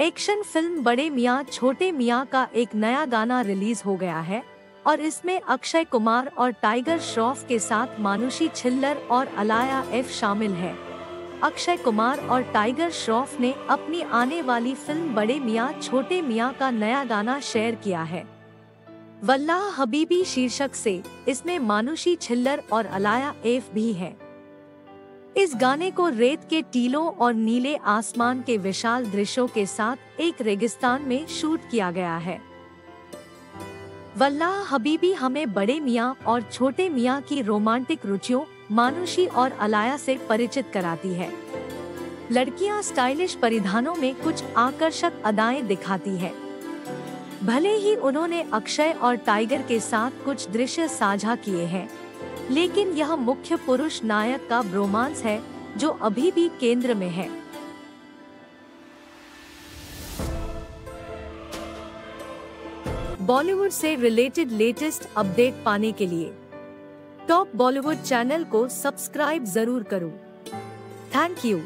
Action film बड़े मियाँ, छोटे मियाँ का एक नया गाना रिलीज़ हो गया है और इसमें अक्षय कुमार और टाइगर श्रॉफ के साथ मानुषी छिल्लर और अलाया एफ़ शामिल है। अक्षय कुमार और टाइगर श्रॉफ ने अपनी आने वाली फ़िल्म बड़े मियाँ, छोटे मियाँ का नया गाना शेयर किया है। वल्लाह हबीबी शीर्षक से इसमें मानुषी छिल्लर और अलाया एफ़ भी है। इस गाने को रेत के टीलों और नीले आसमान के विशाल दृश्यों के साथ एक रेगिस्तान में शूट किया गया है। वल्लाह हबीबी हमें बड़े मियाँ और छोटे मियाँ की रोमांटिक रुचियों, मानुषी और अलाया से परिचित कराती है। लड़कियाँ स्टाइलिश परिधानों में कुछ आकर्षक अदाएँ दिखाती है। भले ही उन्होंने अक्षय और टाइगर के साथ कुछ दृश्य साझा किए हैं लेकिन यह मुख्य पुरुष नायक का ब्रोमांस है, जो अभी भी केंद्र में है। बॉलीवुड से रिलेटेड लेटेस्ट अपडेट पाने के लिए टॉप बॉलीवुड चैनल को सब्सक्राइब ज़रूर करो। Thank you